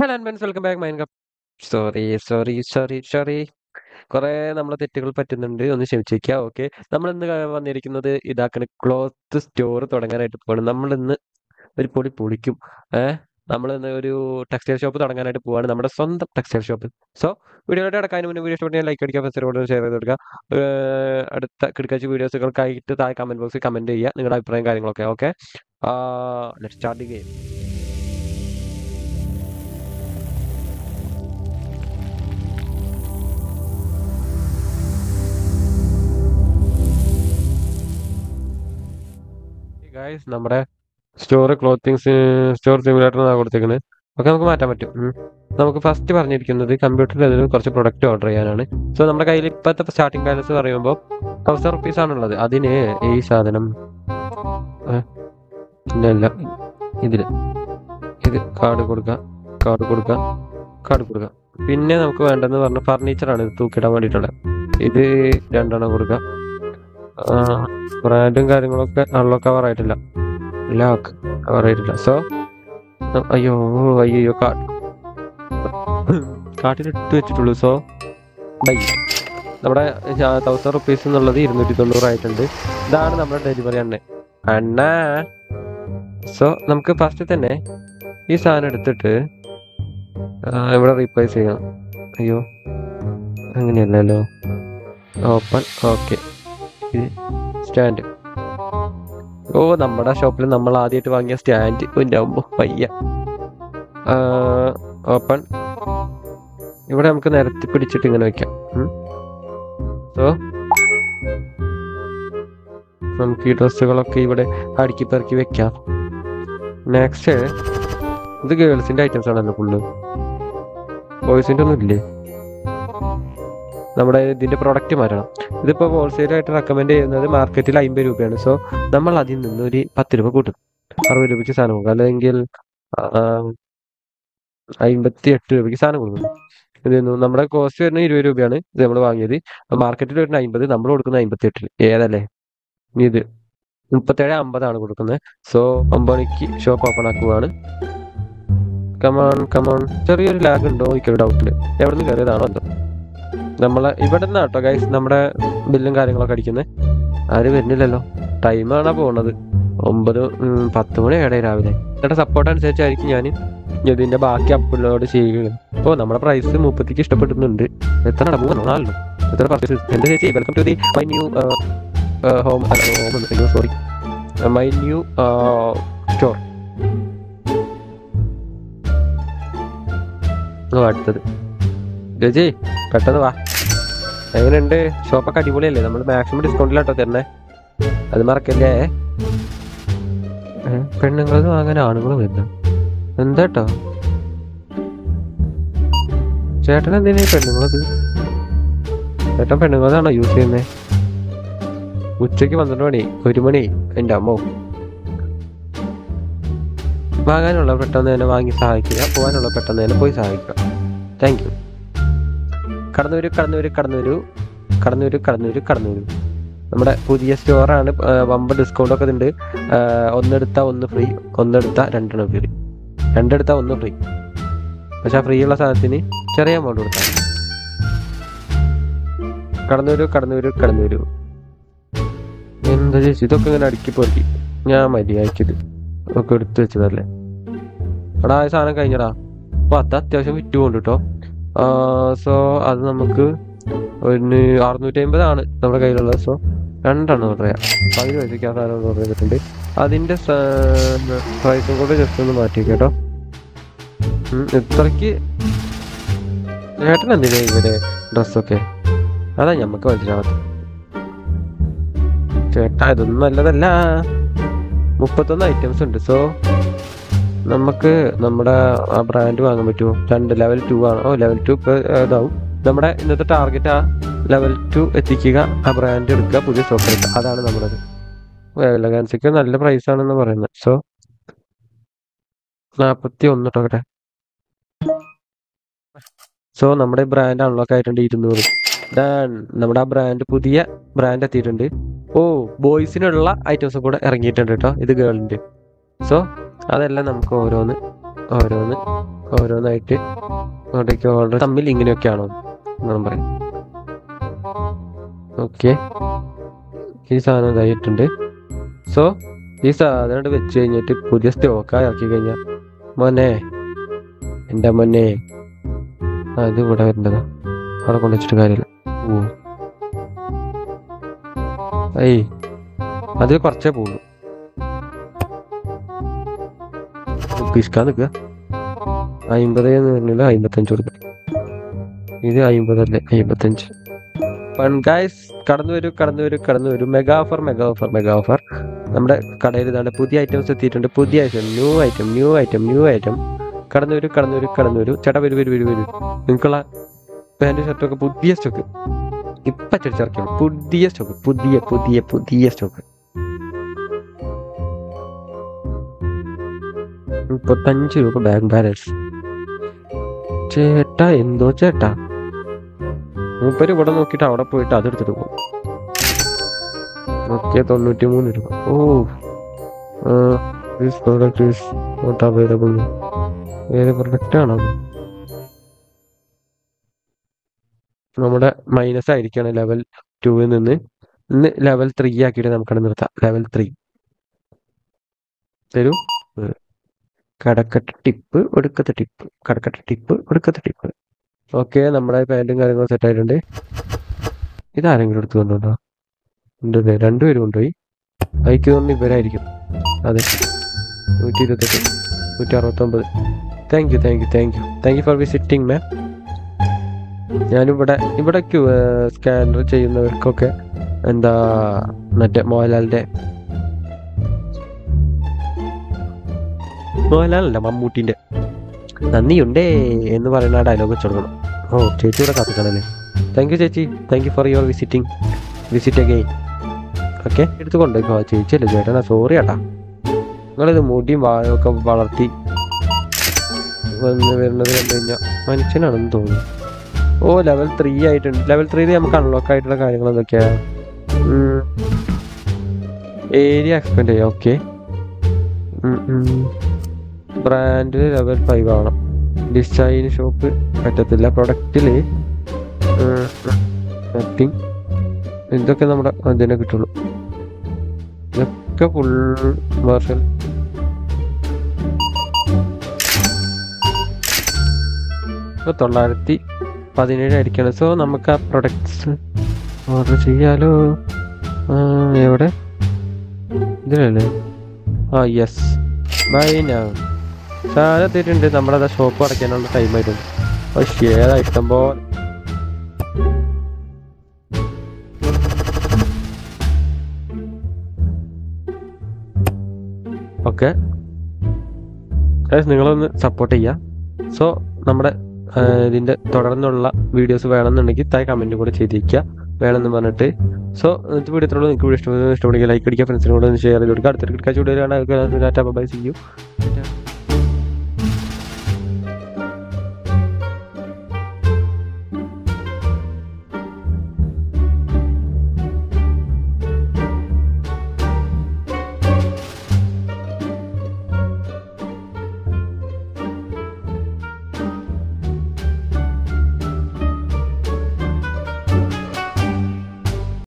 Hello and welcome back mine cup. Sorry sorry sorry sorry കുറേ നമ്മളെ തെറ്റുകൾ പറ്റുന്നുണ്ട്. ഒന്ന് ക്ഷമിച്ചേക്കുക ഓക്കെ നമ്മൾ ഇന്ന് വന്നിരിക്കുന്നത് ഇതാക്കണ ക്ലോത്ത് സ്റ്റോർ തുടങ്ങാനായിട്ട് പോകണം നമ്മൾ ഇന്ന് ഒരു പൊളി പൊളിക്കും. ഏഹ് നമ്മൾ ഇന്ന് ഒരു ടെക്സ്റ്റൈൽ ഷോപ്പ് തുടങ്ങാനായിട്ട് പോവാണ്. നമ്മുടെ സ്വന്തം ടെക്സ്റ്റൈൽ ഷോപ്പ് സോ വീഡിയോയിലോട്ട് അടക്കാൻ മുന്നേ വീഡിയോ ഇഷ്ടപ്പെട്ടാൽ ലൈക്ക് അടിക്കുക ഫസ്റ്റ് ഷെയർ ചെയ്ത് കൊടുക്കുക. അടുത്ത കിടക്കാച്ച വീഡിയോസുകൾക്കായിട്ട് താഴെ കമന്റ് ബോക്സിൽ കമന്റ് ചെയ്യുക. നിങ്ങളുടെ അഭിപ്രായം കാര്യങ്ങളൊക്കെ okay let start game guys നമ്മുടെ സ്റ്റോർ ക്ലോത്തിങ്സ് സ്റ്റോർ സിമുലേറ്റർ എന്നാണ് കൊടുത്തേക്കുന്നത് ഒക്കെ നമുക്ക് മാറ്റാൻ പറ്റും. നമുക്ക് ഫസ്റ്റ് പറഞ്ഞിരിക്കുന്നത് കമ്പ്യൂട്ടറിൽ അതിൽ കുറച്ച് പ്രൊഡക്റ്റ് ഓർഡർ ചെയ്യാനാണ്. സോ നമ്മുടെ കയ്യിൽ ഇപ്പോഴത്തെ സ്റ്റാർട്ടിംഗ് ബാലൻസ് പറയുമ്പോൾ തൗസൻഡ് റുപ്പീസ് ആണുള്ളത്. അതിന് ഈ സാധനം ഇല്ല ഇതിൽ ഇത് കാർഡ് കൊടുക്കുക കാർഡ് കൊടുക്കുക കാർഡ് കൊടുക്കുക പിന്നെ നമുക്ക് വേണ്ടതെന്ന് പറഞ്ഞ ഫർണിച്ചറാണ് ഇത് തൂക്കിടാൻ വേണ്ടിയിട്ടുള്ളത്. ഇത് രണ്ടെണ്ണം കൊടുക്കുക ബ്രാൻഡും കാര്യങ്ങളൊക്കെ അള്ളോ കവർ ആയിട്ടില്ല ലോക്ക് കവർ ആയിട്ടില്ല സോ അയ്യോ അയ്യോ കാർഡ് കാട്ടിലിട്ട് വെച്ചിട്ടുള്ളൂ. So bye. നമ്മുടെ തൗസൻഡ് റുപ്പീസ് എന്നുള്ളത് ഇരുന്നൂറ്റി തൊണ്ണൂറായിട്ടുണ്ട് ഇതാണ് നമ്മുടെ ഡെലിവറി അണ്ണ അണ്ണ. സോ നമുക്ക് ഫസ്റ്റ് തന്നെ ഈ സാധനം എടുത്തിട്ട് ഇവിടെ റീപ്ലേസ് ചെയ്യാം. അയ്യോ അങ്ങനെയല്ലല്ലോ. Open okay stand. ഓ നമ്മുടെ ഷോപ്പിൽ നമ്മൾ ആദ്യമായിട്ട് വാങ്ങിയ സ്റ്റാൻഡ് ഉണ്ടാവുമ്പോൾ പയ്യ. ഓപ്പൺ. ഇവിടെ നമുക്ക് നിരത്തി പിടിച്ചിട്ട് ഇങ്ങനെ വെക്കാം. സോ നമുക്ക് ഈ ഡ്രസ്സുകളൊക്കെ ഇവിടെ അടുക്കി പെറുക്കി വെക്കാം. നെക്സ്റ്റ് ഇത് ഗേൾസിന്റെ ഐറ്റംസ് ആണല്ലോ ഫുള്ള് ബോയ്സിന്റെ ഒന്നും ഇല്ലേ? നമ്മുടെ ഇതിന്റെ പ്രൊഡക്റ്റ് മാറ്റണം. ഇതിപ്പോൾ ഹോൾസെയിലായിട്ട് റെക്കമെൻഡ് ചെയ്യുന്നത് മാർക്കറ്റിൽ അമ്പത് രൂപയാണ്. സോ നമ്മൾ അതിൽ നിന്ന് ഒരു പത്ത് രൂപ കൂട്ടും. അറുപത് രൂപയ്ക്ക് സാധനം കൊടുക്കും. അല്ലെങ്കിൽ അമ്പത്തി എട്ട് രൂപയ്ക്ക് സാധനം കൊടുക്കുന്നു ഇതൊന്നും നമ്മുടെ കോസ്റ്റ് വരുന്നത് ഇരുപത് രൂപയാണ് ഇത് നമ്മൾ വാങ്ങിയത്. മാർക്കറ്റിൽ വരുന്ന അമ്പത് നമ്മൾ കൊടുക്കുന്ന അമ്പത്തി എട്ടിൽ ഏതല്ലേ ഇത് മുപ്പത്തേഴ് അമ്പതാണ് കൊടുക്കുന്നത്. സോ ഒമ്പത് മണിക്ക് ഷോപ്പ് ഓപ്പൺ ആക്കുവാണ്. കമോൺ കമോൺ ചെറിയൊരു ലാഗ് ഉണ്ടോ? എനിക്കൊരു ഡൗട്ട് ഉണ്ട്. എവിടെ നിന്ന് കയറിയതാണോ എന്തോ നമ്മളെ ഇവിടെ നിന്നാ കേട്ടോ ഗൈസ് നമ്മുടെ ബില്ലും കാര്യങ്ങളൊക്കെ അടിക്കുന്നത് ആരും വരുന്നില്ലല്ലോ. ടൈമാണ് പോണത്. ഒമ്പത് പത്ത് മണി ഏടെ രാവിലെ. എന്നിട്ട് സപ്പോർട്ട് അനുസരിച്ചായിരിക്കും ഞാൻ ഇതിന്റെ ബാക്കി അപ്ലോഡ് ചെയ്യുകയാണ് അപ്പോൾ നമ്മുടെ പ്രൈസ് മുപ്പത്തിക്ക് ഇഷ്ടപ്പെടുന്നുണ്ട്. എത്ര നടന്നു എത്ര എന്റെ ചേച്ചി? Welcome to the my new home home sorry my new store oh അടുത്തത്. ചേച്ചി പെട്ടെന്ന് വാ. എങ്ങനെയുണ്ട്? ഷോപ്പൊക്കെ അടിപൊളിയല്ലേ? നമ്മൾ മാക്സിമം ഡിസ്കൗണ്ടിലാട്ടോ തരണേ അത് മറക്കല്ലേ? പെണ്ണുങ്ങളത് വാങ്ങാൻ ആണുങ്ങൾ വരുന്നു. എന്താട്ടോ? ചേട്ടൻ എന്തിനാ പെണ്ണുങ്ങളത്? ചേട്ടൻ പെണ്ണുങ്ങളതാണോ യൂസ് ചെയ്യുന്നേ? ഉച്ചയ്ക്ക് പന്ത്രണ്ട് മണി ഒരു മണി എന്റെ അമ്മോ വാങ്ങാനുള്ള പെട്ടെന്ന് തന്നെ വാങ്ങി സഹായിക്കുക പോകാനുള്ള പെട്ടെന്ന് തന്നെ പോയി സഹായിക്കുക. താങ്ക് യു കടന്നു വരൂ കടന്നു വരൂ കടന്നു വരൂ കടന്നു വരൂ കടന്നു വരൂ കടന്നു വരൂ നമ്മുടെ പുതിയ സ്റ്റോറാണ് വമ്പ ഡിസ്കൗണ്ട് ഒക്കെ ഉണ്ട് ഒന്നെടുത്താൽ ഒന്ന് ഫ്രീ ഒന്നെടുത്താൽ രണ്ടെണ്ണം ഫ്രീ. രണ്ടെടുത്താൽ ഒന്ന് ഫ്രീ. പക്ഷെ ആ ഫ്രീ ഉള്ള സാധനത്തിന് ചെറിയ എമൗണ്ട് കൊടുത്താൽ. കടന്നു വരൂ കടന്നു വരൂ കടന്നു വരൂ എന്താ ചേച്ചി ഇതൊക്കെ ഇങ്ങനെ അടുക്കി പൊറുക്കി. ഞാൻ മര്യാദിച്ചത് ഒക്കെ എടുത്തു വെച്ചതല്ലേ? എടാ ആ സാധനം കഴിഞ്ഞടാ. അപ്പൊ അത് അത്യാവശ്യം വിറ്റ് കൊണ്ട് കേട്ടോ സോ അത് നമുക്ക് ഒരു അറുന്നൂറ്റി അമ്പതാണ് നമ്മുടെ കയ്യിലുള്ളത്. സോ രണ്ടെണ്ണം ഓർഡർ ചെയ്യാം. പതിന് പൈസയ്ക്ക് ആ സാധനം ഓർഡർ ചെയ്തിട്ടുണ്ട്. അതിന്റെ പ്രൈസും കൂടെ ജസ്റ്റ് ഒന്ന് മാറ്റി കേട്ടോ. ഇത്രയ്ക്ക് ചേട്ടൻ എന്തിനാ ഇവരെ ഡ്രസ്സൊക്കെ അതാ ഞമ്മക്ക് മനസ്സിലാവാത്ത. ചേട്ടാ ഇതൊന്നും നല്ലതല്ല. മുപ്പത്തൊന്ന് ഐറ്റംസ് ഉണ്ട്. സോ നമുക്ക് നമ്മുടെ ആ ബ്രാൻഡ് വാങ്ങാൻ പറ്റുമോ? രണ്ട് ലെവൽ ടു ആണ്? ഓ ലെവൽ ടു ഇപ്പോൾ ഇതാവും. നമ്മുടെ ഇന്നത്തെ ടാർഗറ്റ് ആ ലെവൽ ടു എത്തിക്കുക ആ ബ്രാൻഡ് എടുക്കുക പുതിയ സ്റ്റോക്ക് എടുക്കുക. അതാണ് നമ്മുടേത് വേലകാൻസിക്ക് നല്ല പ്രൈസ് ആണെന്ന് പറയുന്നത്. സോ നാൽപ്പത്തി ഒന്ന് കേട്ടെ. സോ നമ്മുടെ ബ്രാൻഡ് അൺലോക്ക് ആയിട്ടുണ്ട് ഇരുന്നൂറ്. നമ്മുടെ ആ ബ്രാൻഡ് പുതിയ ബ്രാൻഡ് എത്തിയിട്ടുണ്ട്. ഓ ബോയ്സിനുള്ള ഐറ്റംസ് കൂടെ ഇറങ്ങിയിട്ടുണ്ട് കേട്ടോ ഇത് ഗേളിന്റെ സോ അതെല്ലാം നമുക്ക് ഓരോന്ന് ഓരോന്ന് ഓരോന്നായിട്ട് അവിടേക്ക് ഓർഡർ തമ്മിൽ ഇങ്ങനെയൊക്കെയാണോ എന്നാണ് പറയാം. ഓക്കെ ഈ സാധനം ഇതായിട്ടുണ്ട്. സോ ഈ സാധനം വെച്ച് കഴിഞ്ഞിട്ട് പുതിയ സ്റ്റോക്ക് ഇറക്കി കഴിഞ്ഞാൽ മോനെ എന്റെ മോനെ അത് ഇവിടെ വരേണ്ടതാ. അവിടെ കൊണ്ടുവച്ചിട്ട് കാര്യമില്ല. ഓ. ഐ അതിൽ കുറച്ചേ പോകുള്ളൂ പിസ്കാൻ നിൽക്കുക. അമ്പത് എന്ന് പറഞ്ഞില്ല അമ്പത്തഞ്ച് കൊടുക്കും. ഇത് അമ്പതല്ലേ അമ്പത്തഞ്ച് ഗായ്സ് കടന്നു വരൂ കടന്നു വരൂ കടന്നു വരൂ. Mega offer mega offer mega offer നമ്മുടെ കടയിൽ ഇതാണ് പുതിയ ഐറ്റംസ് എത്തിയിട്ടുണ്ട്. പുതിയ item new item new item new item കടന്നു വരൂ കടന്നു വരൂ കടന്നു വരൂ. ചേട്ടാ വരൂ വരൂ വരൂ വരൂ. നിങ്ങൾക്കുള്ള പാന്റ് ഷർട്ടൊക്കെ പുതിയ സ്റ്റോക്ക് ഇപ്പൊ ചെറിച്ചിറക്കണം പുതിയ സ്റ്റോക്ക് പുതിയ പുതിയ പുതിയ സ്റ്റോക്ക് മുപ്പത്തഞ്ച് രൂപ ബാങ്ക് ബാലൻസ്. ചേട്ടാ എന്തോ ചേട്ടാ? മൂപ്പര് ഇവിടെ നോക്കിയിട്ട് അവിടെ പോയിട്ട് അതെടുത്തിട്ട് പോകും. ഓക്കെ തൊണ്ണൂറ്റി മൂന്ന് രൂപ. Oh this is not available ഏത് പ്രൊഡക്റ്റ് ആണോ? നമ്മുടെ മൈനസ് ആയിരിക്കണം ലെവൽ ടുവിൽ നിന്ന്. ഇന്ന് ലെവൽ ത്രീ ആക്കിയിട്ട് നമുക്കവിടെ നിർത്താം. ലെവൽ ത്രീ തരൂ? കടക്കട്ട ടിപ്പ് ഒടുക്കത്തെ ടിപ്പ് കടക്കട്ട ടിപ്പ് ഒടുക്കത്തെ ടിപ്പ്. ഓക്കെ നമ്മുടെ പാന്റും കാര്യങ്ങളും സെറ്റ് ആയിട്ടുണ്ട്. ഇതാരെങ്കിലും എടുത്തു കൊണ്ടുണ്ടോ ഉണ്ടല്ലേ? രണ്ടുപേരും കൊണ്ടുപോയി. ബൈക്ക് തോന്നുന്നു ഇവരായിരിക്കും. അതെ. നൂറ്റി ഇരുപത്തെട്ട് നൂറ്റി അറുപത്തൊമ്പത് thank you thank you thank you thank you for visiting ma'am ഞാനിവിടെ ഇവിടെ സ്കാനർ ചെയ്യുന്നവർക്കൊക്കെ എന്താ മറ്റേ മോഹൻലാലിന്റെ മോഹൻലാലല്ല മമ്മൂട്ടിന്റെ. നന്ദിയുണ്ടേ എന്ന് പറയുന്ന ആ ഡയലോഗ് വെച്ചോളണം ഓ ചേച്ചിയുടെ കാത്തിക്കണല്ലേ? താങ്ക് യു ചേച്ചി. Thank you for your visiting visit again okay എടുത്ത് കൊണ്ടുപോയിക്കോ ചേച്ചി അല്ലേ ചേട്ടനാ. സോറി ഏട്ടാ നിങ്ങളിത് മുടിയും വായൊക്കെ വളർത്തി വന്ന് വരുന്നത് കണ്ടു കഴിഞ്ഞാൽ മനുഷ്യനാണെന്ന് തോന്നുന്നു. ഓ ലെവൽ ത്രീ ആയിട്ടുണ്ട്. ലെവൽ ത്രീയിൽ നമുക്ക് അൺലോക്ക് ആയിട്ടുള്ള കാര്യങ്ങൾ എന്തൊക്കെയാണ് ഏരിയ എക്സ്പെൻഡ് ചെയ്യാം. ഓക്കെ ബ്രാൻഡിൽ ലെവൽ ഫൈവ് ആണ് ഡിസൈൻ ഷോപ്പ് പറ്റത്തില്ല. പ്രൊഡക്റ്റിൽ നത്തിങ് ഇതൊക്കെ നമ്മുടെ അതിനെ കിട്ടുള്ളൂ. ഇതൊക്കെ ഫുൾ ഇപ്പോൾ തൊള്ളായിരത്തി പതിനേഴ് ആയിരിക്കണം. സോ നമുക്ക് ആ പ്രൊഡക്ട്സ് ഓർഡർ ചെയ്യാലോ? എവിടെ? ഇതിലല്ലേ? ആ യെസ് ബൈ ഞാൻ സാധനം എത്തിയിട്ടുണ്ട്. നമ്മളത് ഷോപ്പ് അടയ്ക്കാനുള്ള ടൈം ആയിട്ടുണ്ട്. പക്ഷേ ഏതാ ഇഷ്ടം പോലെ? ഓക്കെ. നിങ്ങളൊന്ന് സപ്പോർട്ട് ചെയ്യുക സോ നമ്മുടെ ഇതിന്റെ തുടർന്നുള്ള വീഡിയോസ് വേണമെന്നുണ്ടെങ്കിൽ താഴെ കമന്റ് കൂടെ ചെയ്തിരിക്കുക വേണമെന്ന് പറഞ്ഞിട്ട്. സോ ഇന്നത്തെ വീഡിയോ ഇത്രയുള്ളൂ. നിങ്ങൾക്ക് വീഡിയോ ഇഷ്ടപ്പെടുന്ന ഇഷ്ടപ്പെടുമെങ്കിൽ ലൈക്ക് അടിക്കുക ഫ്രണ്ട്സിനോട് ഷെയർ ചെയ്ത് കൊടുക്കുക. അടുത്തൊരു കിടക്കാൻ വീഡിയോ കാണാൻ ബൈ ചെയ്യൂ